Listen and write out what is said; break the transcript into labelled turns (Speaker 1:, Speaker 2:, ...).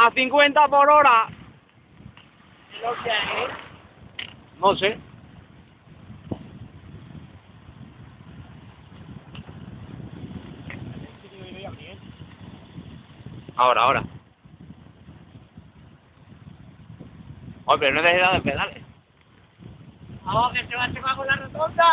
Speaker 1: a 50 por hora.
Speaker 2: Lo que hay.
Speaker 1: No sé. Ahora, ahora. Oye, pero no te he dado de pedales.
Speaker 2: ¡Vamos, que se va a con la rotonda!